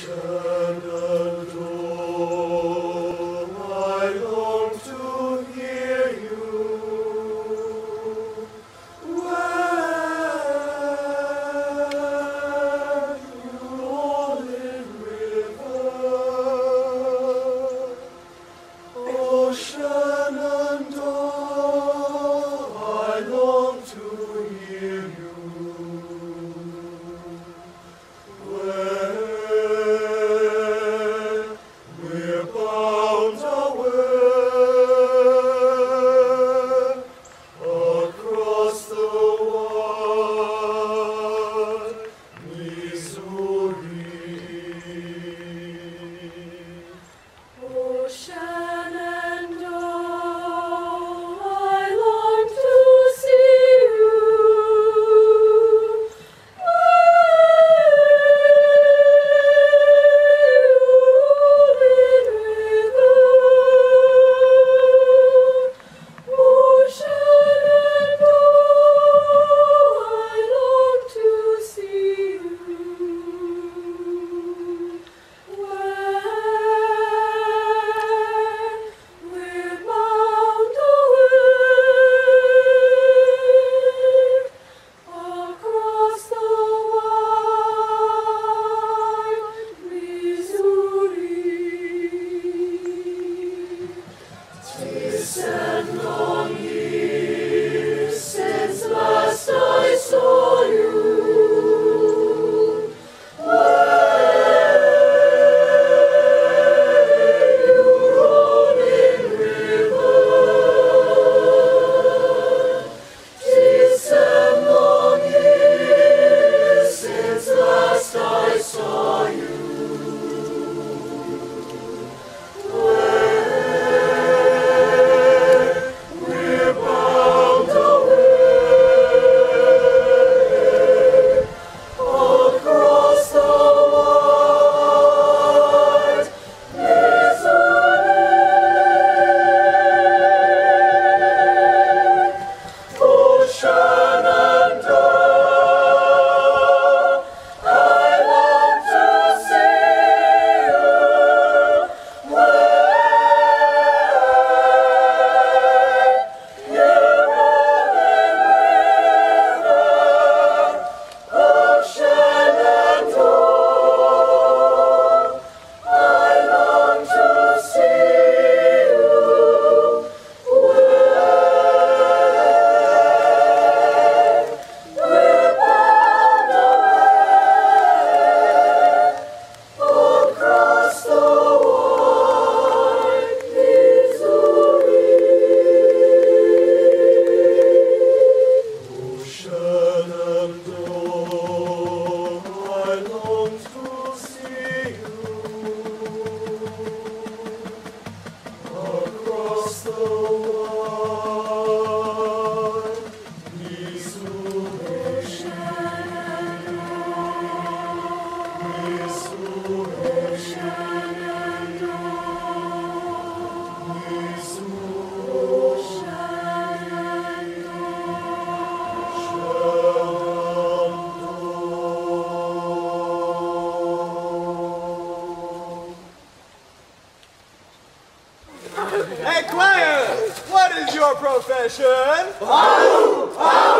Sure. Profession. Ahoo! Ahoo! Ahoo! Fire,